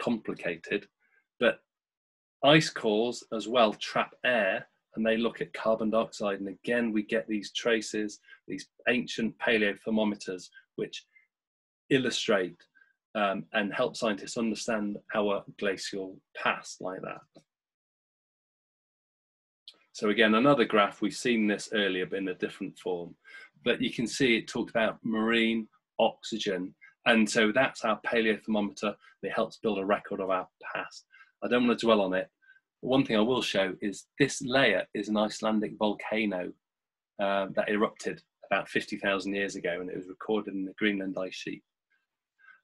complicated, but ice cores as well trap air and they look at carbon dioxide. And again we get these traces these ancient paleothermometers which illustrate um, and help scientists understand our glacial past like that. So again another graph we've seen this earlier but in a different form. But you can see it talks about marine oxygen. And so that's our paleothermometer It helps build a record of our past. I don't want to dwell on it one thing I will show is this layer is an Icelandic volcano uh, that erupted about 50,000 years ago and it was recorded in the Greenland ice sheet.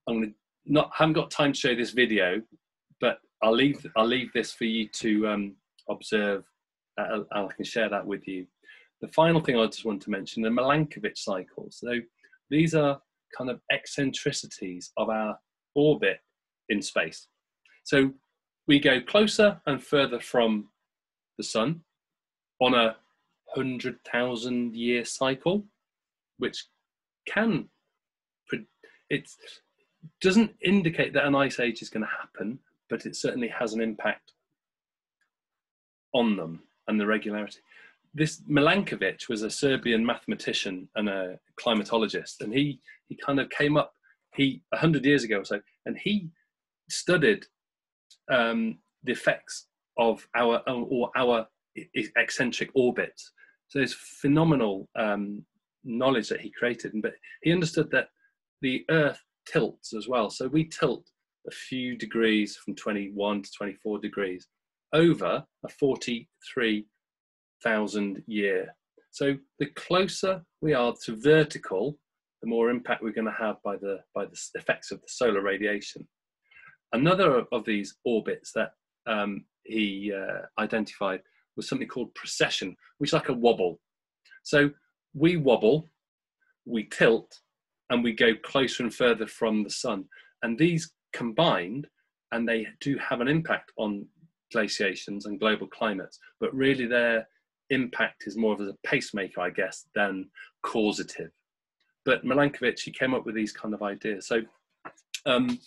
I'm to not haven't got time to show this video, but I'll leave I'll leave this for you to um, observe uh, and I can share that with you. The final thing I just want to mention the Milankovitch cycles. So these are kind of eccentricities of our orbit in space. So we go closer and further from the sun on a 100,000 year cycle, which can, it doesn't indicate that an ice age is going to happen, but it certainly has an impact on them and the regularity. This Milankovitch was a Serbian mathematician and a climatologist, and he, he kind of came up he 100 years ago or so, and he studied um, the effects of our or our eccentric orbits. So there's phenomenal um, knowledge that he created, but he understood that the Earth tilts as well. So we tilt a few degrees from 21 to 24 degrees over a 43,000 year. So the closer we are to vertical, the more impact we're going to have by the by the effects of the solar radiation. Another of these orbits that um, he uh, identified was something called precession, which is like a wobble. So we wobble, we tilt, and we go closer and further from the sun. And these combined, and they do have an impact on glaciations and global climates, but really their impact is more of a pacemaker, I guess, than causative. But Milankovitch, he came up with these kind of ideas. So um,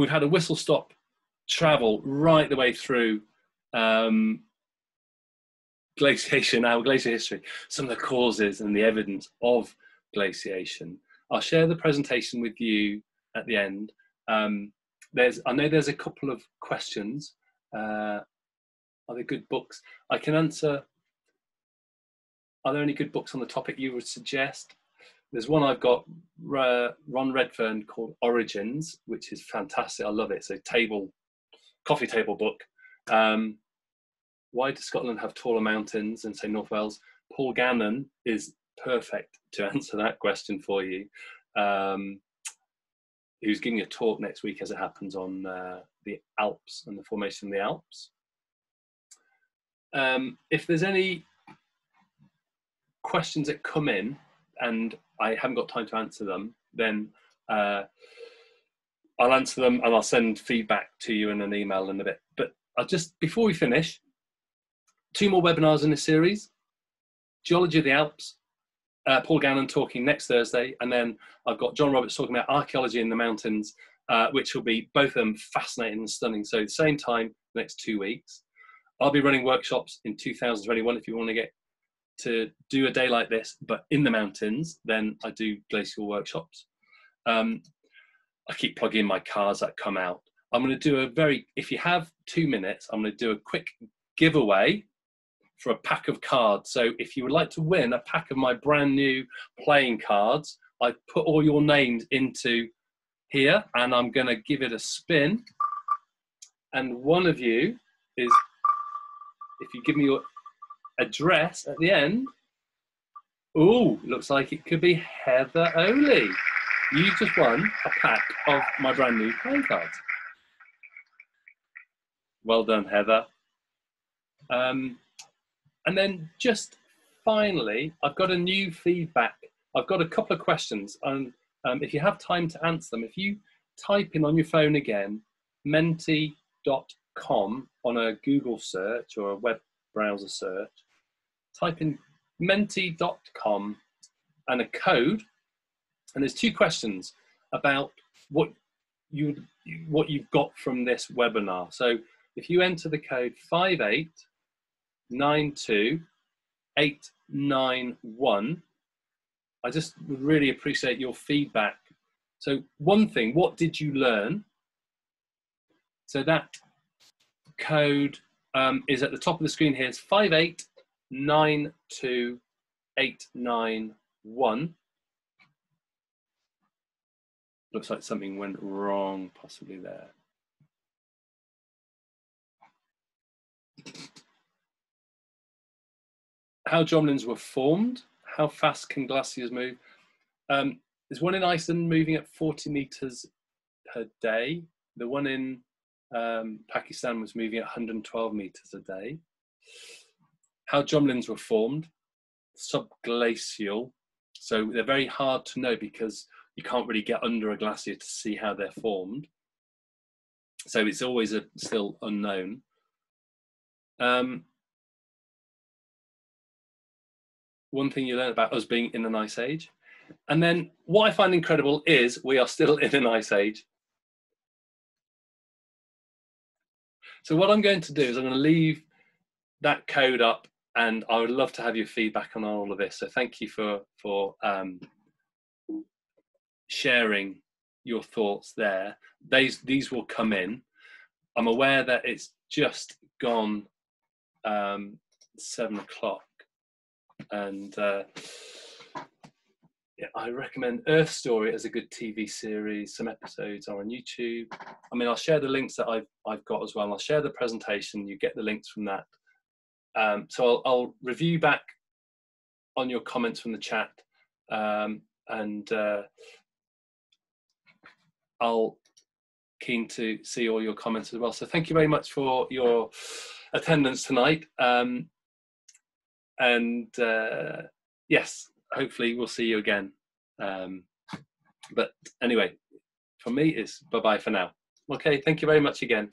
we've had a whistle stop travel right the way through um, glaciation, our glacier history, some of the causes and the evidence of glaciation. I'll share the presentation with you at the end. Um, there's, I know there's a couple of questions. Uh, are there good books? I can answer. Are there any good books on the topic you would suggest? There's one I've got, uh, Ron Redfern, called Origins, which is fantastic. I love it. It's a table, coffee table book. Um, why does Scotland have taller mountains than say North Wales? Paul Gannon is perfect to [LAUGHS] answer that question for you. Um, who's giving a talk next week, as it happens, on uh, the Alps and the formation of the Alps. Um, if there's any questions that come in, and I haven't got time to answer them, then uh, I'll answer them and I'll send feedback to you in an email in a bit. But I'll just, before we finish, two more webinars in this series Geology of the Alps, uh, Paul Gannon talking next Thursday, and then I've got John Roberts talking about archaeology in the mountains, uh, which will be both of them fascinating and stunning. So, the same time, next two weeks. I'll be running workshops in 2021 if you want to get to do a day like this, but in the mountains, then I do glacial workshops. Um, I keep plugging my cars that come out. I'm going to do a very, if you have two minutes, I'm going to do a quick giveaway for a pack of cards. So if you would like to win a pack of my brand new playing cards, I put all your names into here and I'm going to give it a spin. And one of you is, if you give me your address at the end. Ooh, looks like it could be Heather Oley. You just won a pack of my brand new playing cards. Well done, Heather. Um, and then just finally, I've got a new feedback. I've got a couple of questions, and um, if you have time to answer them, if you type in on your phone again, menti.com on a Google search or a web browser search, type in menti.com and a code, and there's two questions about what you what you've got from this webinar. So if you enter the code 5892891, I just would really appreciate your feedback. So one thing, what did you learn? So that code um, is at the top of the screen here. It's 5892891. Looks like something went wrong possibly there. How drumlins were formed. How fast can glaciers move? Um, there's one in Iceland moving at 40 meters per day. The one in um, Pakistan was moving at 112 meters a day. How drumlins were formed, subglacial. So they're very hard to know because you can't really get under a glacier to see how they're formed. So it's always a, still unknown. Um, one thing you learn about us being in an ice age. And then what I find incredible is we are still [LAUGHS] in an ice age. So what I'm going to do is I'm going to leave that code up and I would love to have your feedback on all of this. So thank you for, for um, sharing your thoughts there. These, these will come in. I'm aware that it's just gone um, seven o'clock and uh, yeah, I recommend Earth Story as a good TV series. Some episodes are on YouTube. I mean, I'll share the links that I've I've got as well. I'll share the presentation. You get the links from that. Um, so I'll, I'll, review back on your comments from the chat, um, and uh, I'll keen to see all your comments as well. So thank you very much for your attendance tonight. Um, and uh, yes, hopefully we'll see you again. Um, but anyway, for me, it's bye bye for now. Okay, thank you very much again.